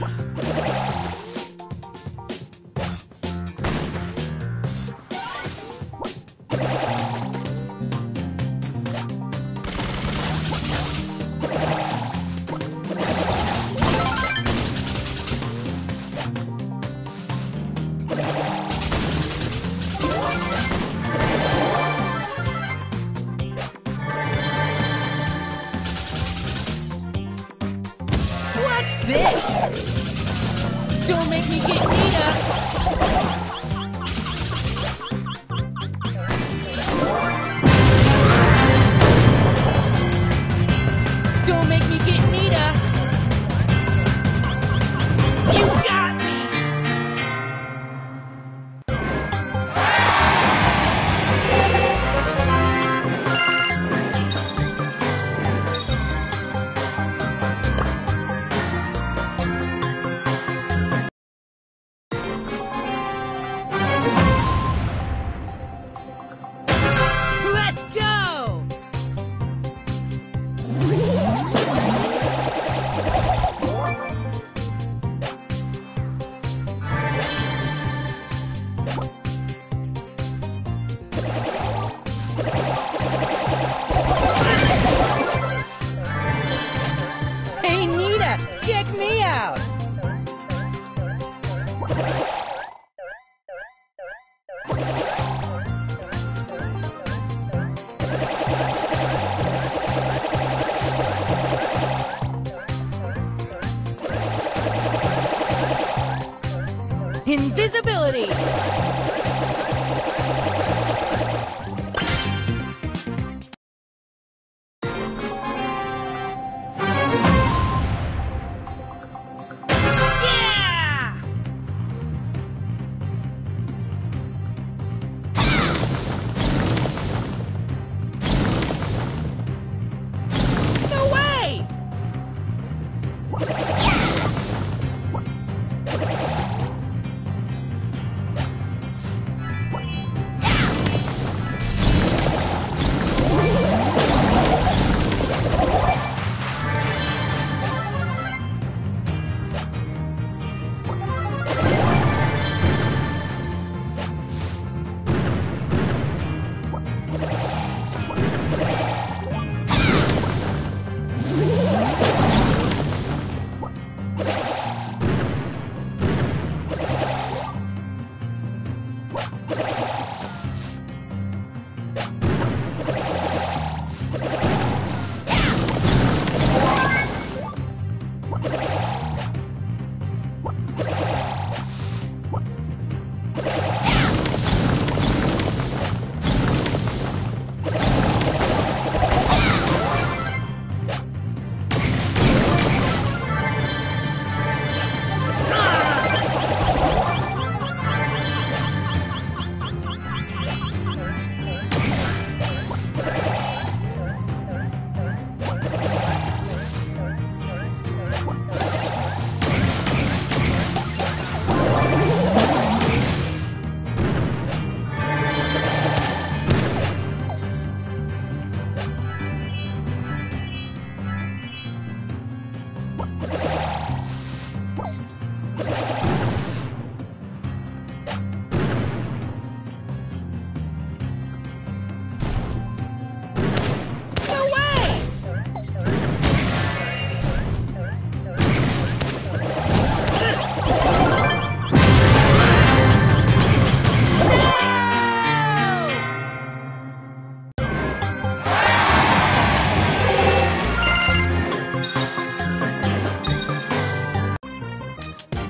Let's go. This? Don't make me get beat Don't Invisibility!